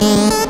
Bye.